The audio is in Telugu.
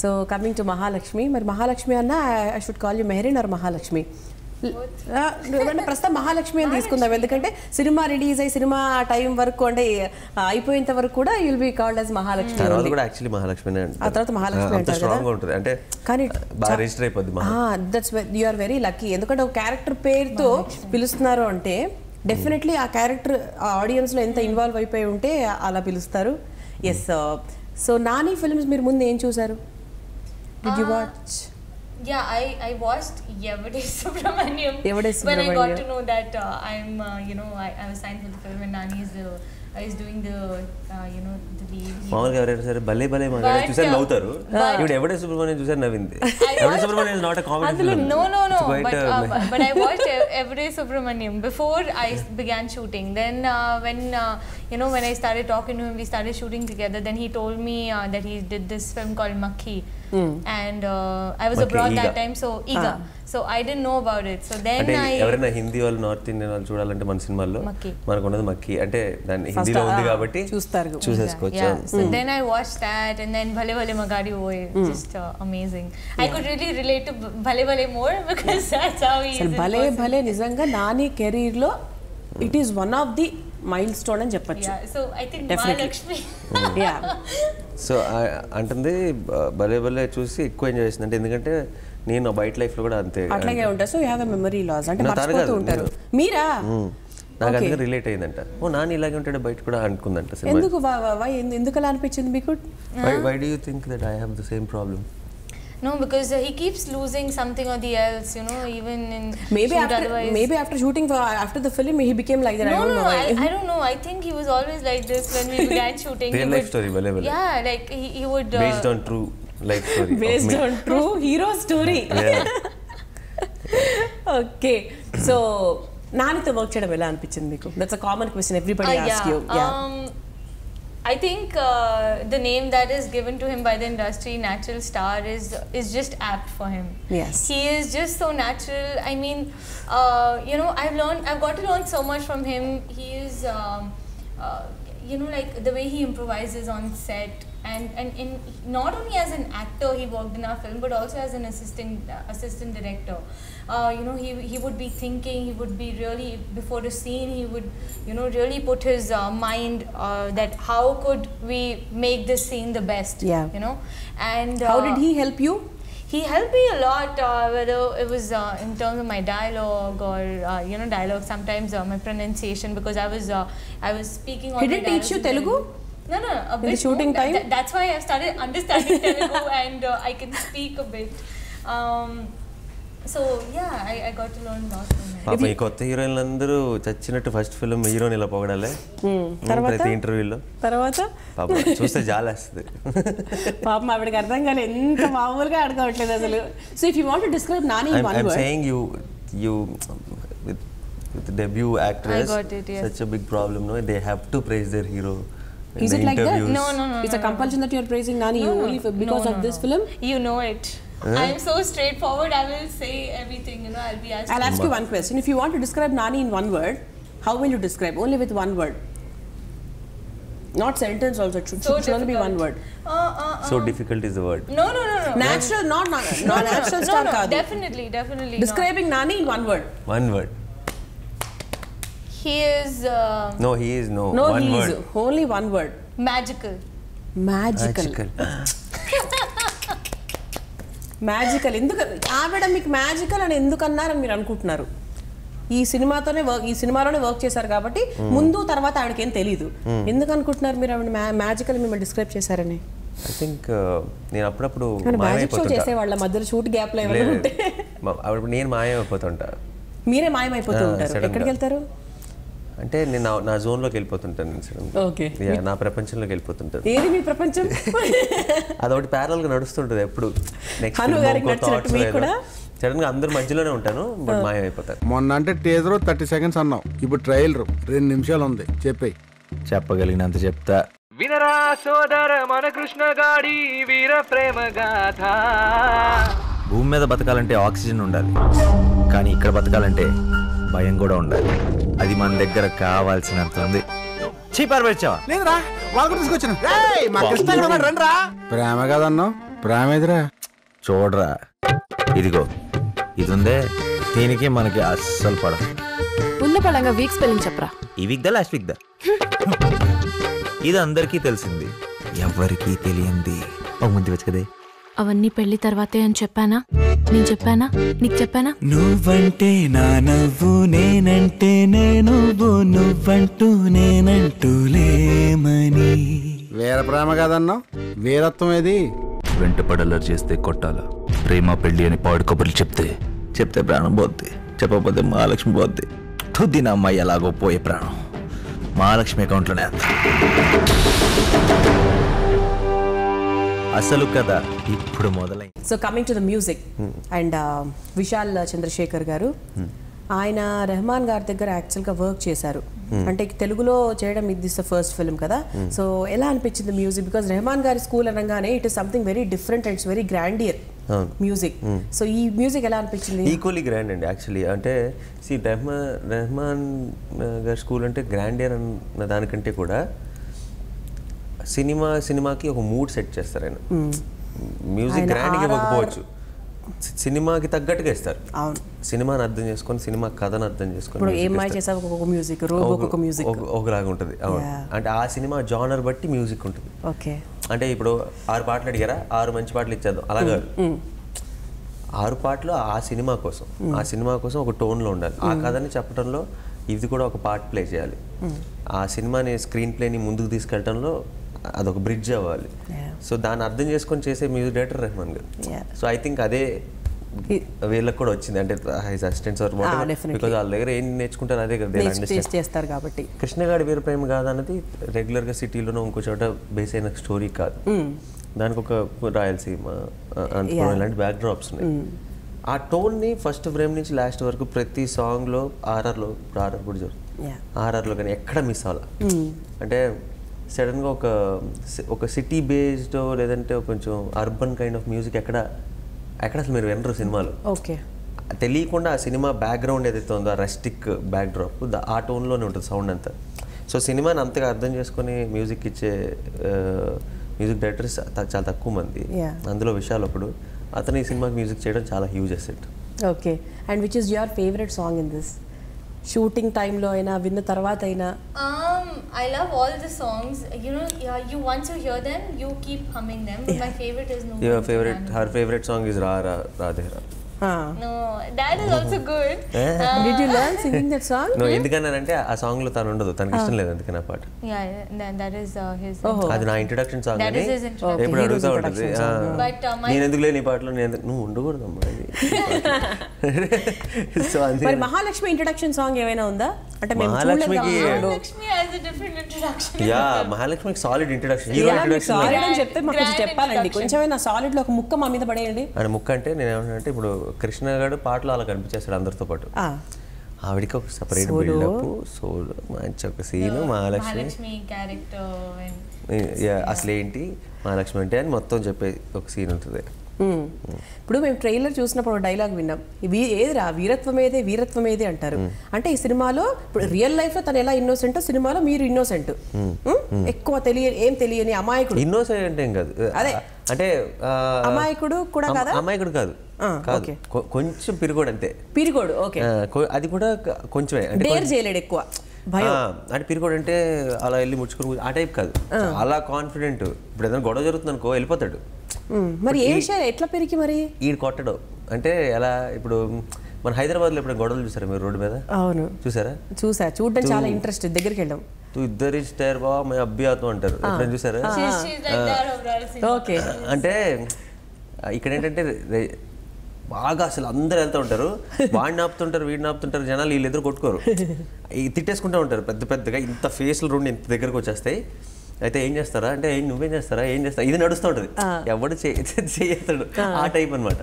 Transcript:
సో కమింగ్ టు మహాలక్ష్మి మరి మహాలక్ష్మి అన్న I should call you Mehreen or Mahalakshmi ప్రస్తుతం మహాలక్ష్మి అని తీసుకుందాం ఎందుకంటే సినిమా రిలీజ్ అయ్యి సినిమా టైం వరకు అంటే అయిపోయేంత వరకు కూడా you'll be called as Mahalakshmi తర్వాత. కూడా యాక్చువల్లీ మహాలక్ష్మినే అంటారు. ఆ తర్వాత మహాలక్ష్మి అంటారు స్ట్రాంగ్? ఉంటుంది. అంటే కానీ బాగా రిజిస్టర్ అయిపోద్ది that's you are very lucky ఎందుకంటే ఒక క్యారెక్టర్ పేరుతో పిలుస్తున్నారు అంటే డెఫినెట్లీ ఆ క్యారెక్టర్ ఆ ఆడియన్స్లో ఎంత ఇన్వాల్వ్ అయిపోయి ఉంటే అలా పిలుస్తారు. ఎస్ సో నాని ఫిల్మ్స్ మీరు ముందు ఏం చూసారు Did uh, you watch? Yeah, I, I watched Yevade Subramaniam. Yevade Subramaniam. When I got to know that uh, I'm, uh, you know, I, I was signed for the film and Nani is, uh, is doing the uh, you know, the lead. He- మామూలుగా ఎవరైనా సరే భలే భలే మగాడే But, చూసారు uh, నవ్వుతారు but- ఇప్పుడు ఎవడే సుబ్రహ్మణ్యం చూసారు నవ్వింది I Yevade watched- Subrahmanyam is not a comedy అందులో film No, no, no. But, uh, but- but I watched Ev- Everyday Subramaniam before I s- began shooting. Then uh, when uh, you know when I started talking to him, we started shooting together. Then he told me uh, that he did this film called Makhi, and uh, I was Makhi, abroad that Eega. time, so Eega. Ah. So I didn't know about it. So then అంటే I ఎవరైనా హిందీ వాళ్ళు నార్త్ ఇండియన్ వాళ్ళు చూడాలంటే మన సినిమాల్లో మక్కీ. మనకు ఉన్నది మక్కి అంటే దాన్ని First, హిందీలో ఉంది ah, కాబట్టి వాచ్ దట్ అండ్ భలే భలే మగాడి ఓయ్ అమేజింగ్ ఐ కుడ్ రిలేట్ భలే భలే మోర్ భలే భలే నిజంగా నాని కెరీర్లో it is one of the milestone అని చెప్పచ్చు సో అంటుంది భలే భలే చూసి ఎక్కువ ఎంజాయ్ చేస్తుంది అంటే ఎందుకంటే నేను బయట లైఫ్లో కూడా అంతే. అట్లాగే ఉంటా so you have a memory loss అంటే మర్చిపోతూ ఉంటారు. మీరా నాకు Okay. అందుకే రిలేట్ అయిందంట ఓ నాని ఇలాగే ఉంటాడు బయట కూడా అనుకుందంట సినిమా ఎందుకు వా- వా- వా- ఎందు- ఎందుకు అలా అనిపించింది మీకు why do you think that I have the same problem No, because uh, he keeps losing something or the else, you know, even in maybe shoot after otherwise. Maybe after shooting after the film he became like that I no, don't no, no no. I, I don't know. I think he was always like this when we began shooting. Real he life would, story, భలే భలే. Yeah, like he, he would. Uh, based on true life story based on true hero story okay so నానితో వర్క్ చేయడం ఎలా అనిపించింది మీకు that's a common question everybody Uh, ask you yeah. Um, I think uh, the name that is given to him by the industry, natural star, is is just apt for him. Yes. He is just so natural. I mean, uh, you know, I've learned, I've got to learn so much from him. He is, um, uh, you know, like the way he improvises on set. and, and in not only as an actor he worked in our film but also as an assistant uh, assistant director uh, you know he, he would be thinking he would be really before the scene he would you know really put his uh, mind uh, that how could we make this scene the best yeah you know and how did uh, he help you he helped me a lot, uh, whether it was uh, in terms of my dialogue or uh, you know dialogue. Sometimes uh, my pronunciation because I was I was speaking. He didn't teach you Telugu. No no a In the bit shooting more. Time? that- that's why i started understanding telugu and uh, i can speak a bit. Um, so yeah I, I got to learn a lot from him పాప ఈ కొత్త హీరోయిన్లు అందరూ చచ్చినట్టు ఫస్ట్ ఫిల్మ్ హీరోని ఇలా పొగడాలే. తర్వాత? ప్రతి ఇంటర్వ్యూలో తర్వాత? పాప చూస్తే జాలేస్తుంది. పాపం ఆవిడకి అర్థం కాలే ఎంత మామూలుగా అడగట్లేదు అసలు. So if you want describe Nani in one word saying you you with with debut actress. Such a big problem no they have to praise their hero Is it like that? No, no, no. It's no, a compulsion no. that you're praising Nani no, only for, because of this film. You know it. Huh? I'm so straightforward. I will say everything. You know, I'll be asking. I'll ask you one question. If you want to describe Nani in one word, how will you describe? Only with one word. Not sentence also. It should, so should only be one word. Uh, uh, uh. So difficult is the word. No, no, no, no. Natural, not not natural. no, no, no, definitely, definitely. Describing not. Nani in one word. One word. He is uh, no he is no No, one he is word only one word. magical. Magical. Magical ఎందుకు ఆవిడ మీకు మ్యాజికల్ అని ఎందుకు అన్నారని మీరు అనుకుంటున్నారు? ఈ సినిమాతోనే వర్క్ ఈ సినిమాలోనే వర్క్ చేశారు కాబట్టి ముందు తర్వాత ఆవిడకి ఏం తెలియదు ఎందుకు అనుకుంటున్నారు మీరు ఆవిడ మ్యాజికల్ మిమ్మల్ని డిస్క్రైబ్ చేశారని? ఐ థింక్ నేను అప్పుడప్పుడు మ్యాజిక్ షో మాయమైపోతుంటా. చేసేవాళ్ళ మధ్యలో షూట్ గ్యాప్లో ఏమైనా. ఉంటే. మా- అప్పుడు నేను మాయమైపోతుంటా. మీరే మాయమైపోతూ ఉంటారు. ఎక్కడికి వెళ్తారు అంటే నేను నా- నా జోన్లోకి వెళ్ళిపోతుంటాను. ఓకే. నా ప్రపంచంలోకి వెళ్ళిపోతుంటాను. ఏది మీ ప్రపంచం? అదొకటి ప్యారల్గా నడుస్తుంటది ఎప్పుడు. నెక్స్ట్? సడన్గా అందరి మధ్యలోనే ఉంటాను బట్ మాయమైపోతాను మొన్న అంటే టీజర్ థర్టీ సెకండ్స్ అన్నావు ఇప్పుడు ట్రయల్ రెండు నిమిషాలు ఉంది. చెప్పేయి. చెప్పగలిగినంత చెప్తా. వినరా సోదర మన కృష్ణ గాడి వీర ప్రేమ గాథ. భూమి మీద బతకాలంటే ఆక్సిజన్ ఉండాలి. కానీ ఇక్కడ బతకాలంటే భయం కూడా ఉండాలి. అది మన దగ్గర కావాల్సినంత ఉంది. చీపారు వచ్చావా? లేదురా వాళ్ళు కూడా తీసుకొచ్చిన. మా కృష్ణ రండి రా ప్రేమ కదన్నావు ప్రామేదిరా చూడరా. ఇదిగో ఇది ఉందే దీనికి మనకి అస్సలు పడదు ఉన్న పడంగా వీక్ స్పెల్లింగ్ చెప్పరా? ఈ వీక్ దా లాస్ట్ వీక్ దా. ఇది అందరికీ తెలిసింది. ఎవరికీ తెలియంది? ఒక ముందు వచ్చు కదే. అవన్నీ పెళ్ళి తర్వాతే అని చెప్పానా? నేను చెప్పానా? నీకు చెప్పానా? నువ్వంటే నా నవ్వు నేనంటే నేను నువ్వంటూ నేనంటూ లేమని వీర ప్రేమ కదన్నావు వీరత్వం ఏది? వెంట పడలర్ చేస్తే కొట్టాల? ప్రేమ పెళ్ళి అని పాడు కబుర్లు చెప్తే? చెప్తే ప్రాణం పోద్ది. చెప్పకపోతే మహాలక్ష్మి పోద్ది. తుద్ది నా అమ్మాయి ఎలాగో పోయే ప్రాణం. మహాలక్ష్మి అకౌంట్లోనే. అసలు కదా ఇప్పుడు మొదలైంది. So coming to the music and Vishal Chandrasekhar garu ఆయన రెహమాన్ గారి దగ్గర యాక్చువల్గా వర్క్ చేశారు. అంటే తెలుగులో చేయడం ఇది దిస్ ఫస్ట్ ఫిల్మ్ కదా. సో ఎలా అనిపించింది మ్యూజిక్ బికాస్ రెహమాన్ గారి స్కూల్ అనగానే it is something very different and it's very grandeur. Music so ఈ మ్యూజిక్ ఎలా అనిపించింది? ఈక్వల్లీ గ్రాండ్ అండి యాక్చువల్లీ అంటే సి రెహమాన్ రెహమాన్ గారి స్కూల్ అంటే గ్రాండియర్ అన్న దానికంటే కూడా సినిమా సినిమాకి ఒక మూడ్ సెట్ చేస్తారు ఆయన. మ్యూజిక్ గ్రాండ్గా RR ఇవ్వకపోవచ్చు. సినిమాకి తగ్గట్టుగా ఇస్తారు. సినిమాని అర్థం చేసుకొని సినిమా కథను అర్థం చేసుకొని మ్యూజిక్ మ్యూజిక్ ఒక- ఒకలాగా ఉంటుంది. అవును. అంటే ఆ సినిమా జానర్ బట్టి మ్యూజిక్ ఉంటుంది. ఓకే. అంటే ఇప్పుడు ఆరు పాటలు అడిగారా? ఆరు మంచి పాటలు ఇచ్చేద్దాం. అలా కాదు. ఆరు పాటలు ఆ సినిమా కోసం. ఆ సినిమా కోసం ఒక టోన్లో ఉండాలి. ఆ కథని చెప్పడంలో ఇది కూడా ఒక పార్ట్ ప్లే చేయాలి. ఆ సినిమాని స్క్రీన్ ప్లేని ముందుకు తీసుకెళ్ళడంలో అదొక బ్రిడ్జ్ అవ్వాలి. సో దాన్ని అర్థం చేసుకొని చేసే మ్యూజిక్ డైరెక్టర్ రెహమాన్ గారు. సో ఐ థింక్ అదే వీళ్ళకి కూడా వచ్చింది. అంటే హైస్ అసిస్టెంట్స్ ఆర్. బికాజ్ వాళ్ళ దగ్గర ఏం నేర్చుకుంటారు అదే కదా చేస్తారు కాబట్టి. కృష్ణగాడి వీర ప్రేమ కాదు అన్నది రెగ్యులర్గా సిటీలోనో ఇంకో చోట బేస్ అయిన స్టోరీ కాదు. దానికి ఒక రాయలసీమ Yeah. ఇలాంటి బ్యాక్ డ్రాప్స్ ఉన్నాయి ఆ టోన్ని ఫస్ట్ ఫ్రేమ్ నుంచి లాస్ట్ వరకు ప్రతి సాంగ్లో ఆర్ఆర్లో ఆర్ఆర్ కూడా Yeah. ఆర్ఆర్లో కానీ ఎక్కడ మిస్ అవ్వాలి? అంటే సడన్గా ఒక ఒక సిటీ బేస్డ్ లేదంటే కొంచెం అర్బన్ కైండ్ ఆఫ్ మ్యూజిక్ ఎక్కడ ఎక్కడ అసలు మీరు వినరు సినిమాలో. ఓకే. తెలియకుండా ఆ సినిమా బ్యాక్గ్రౌండ్ ఏదైతే ఉందో ఆ రెస్టిక్ బ్యాక్డ్రాప్ ఆ టోన్లోనే ఉంటుంది సౌండ్ అంతా. సో సినిమాని అంతగా అర్థం చేసుకొని మ్యూజిక్ ఇచ్చే మ్యూజిక్ డైరెక్టర్స్ చాలా తక్కువ మంది. అందులో విషయాలు ఒకడు. అతను ఈ సినిమాకి మ్యూజిక్ చేయడం చాలా huge asset. Okay. And which is your favourite song in this? Shooting టైంలో అయినా విన్న తర్వాత అయినా? I love all the songs. You know, yeah, you once you hear them, you keep humming them. But my favorite is No. Your One favourite Man. Her favourite song is రా రా రాధేరా No, that is also good. Did you learn singing that song నువ్వు ఎందుకన్నానంటే ఆ సాంగ్లో తను ఉండదు తనకి ఇష్టం లేదు అందుకని ఆ పాట Yeah, yeah that, that is uh, his. Oh. అది నా ఇంట్రొడక్షన్ సాంగ్ That అని is his introduction. ఎప్పుడు అడుగుతూ ఉంటుంది song. Uh, నేను ఎందుకు లేని పాటలో నేను నువ్వు ఉండకూడదమ్మా ఇది సో మరి మహాలక్ష్మి ఇంట్రడక్షన్ సాంగ్ ఏమైనా ఉందా అంటే మేము మహాలక్ష్మికి- చూడలేదు కాబట్టి. Lakshmi has a different introduction. Yeah మహాలక్ష్మికి solid introduction hero introduction solid అని చెప్తే మాకు చెప్పాలండి. కొంచెమైనా సాలిడ్లో ఒక ముక్క మా మీద పడేయండి ఆయన ముక్క అంటే నేను ఏమంటానంటే ఇప్పుడు కృష్ణ గారు పాటలు అలా కనిపించేస్తాడు అందరితో పాటు ఆ, ఆవిడకి ఒక సపరేట్. బిల్డప్ సోలో మంచి ఒక సీన్ మహాలక్ష్మి అసలు ఏంటి మహాలక్ష్మి అంటే అని మొత్తం చెప్పే ఒక సీన్ ఉంటుంది. ఇప్పుడు మేము ట్రైలర్ చూసినప్పుడు డైలాగ్ విన్నాం. ఏదిరా? వీరత్వం ఏదే వీరత్వం ఏదే అంటారు అంటే ఈ సినిమాలో ఇప్పుడు రియల్ లైఫ్లో తను ఎలా ఇన్నోసెంట్ సినిమాలో మీరు ఇన్నోసెంట్. ఎక్కువ తెలియ ఏం తెలియని అమాయకుడు. ఇన్నోసెంట్ అంటే ఏం కాదు. అదే. అంటే అమాయకుడు కూడా కాదా? అమాయకుడు కాదు. కొంచెం పిరిగోడు అంతే. పిరిగోడు ఓకే. అది కూడా క- కొంచెమే. అంటే కొంచెం- చేయలేడు ఎక్కువ. అంటే పిరిగోడు అంటే అలా వెళ్ళి ముడుచుకుని కూర్చో- ఆ టైప్ కాదు. చాలా కాన్ఫిడెంట్. ఇప్పుడు ఏదైనా గొడవ జరుగుతుంది అనుకో వెళ్ళిపోతాడు. మరి ఏ విషయాలు ఎట్లా పెరిగి మరి? ఈడు కొట్టడు. అంటే ఎలా ఇప్పుడు మన హైదరాబాద్లో ఇప్పుడు గొడవలు చూసారా మీరు రోడ్డు మీద? అవును. చూసారా? చూసా. చూడడం చాలా ఇంట్రెస్ట్ దగ్గరికి వెళ్ళాం. తూ ఇద్దరు ఇస్తారు బాబా మేము అభ్యాతం అంటారు. ఎప్పుడైనా చూసారా. ఓకే. అంటే ఇక్కడ ఏంటంటే బాగా అసలు అందరు వెళ్తూ ఉంటారు. వాడిని ఆపుతుంటారు వీడిని ఆపుతుంటారు జనాలు వీళ్ళు ఎదురు కొట్టుకోరు. ఈ తిట్టేసుకుంటూ ఉంటారు పెద్ద పెద్దగా. ఇంత ఫేస్లు రెండు ఇంత దగ్గరకు వచ్చేస్తాయి. అయితే ఏం చేస్తారా? అంటే "ఏం నువ్వేం చేస్తారా? ఏం చేస్తా ఇది నడుస్తూ ఉంటుంది. ఎవడు చేయతాడు ఆ. టైప్ అనమాట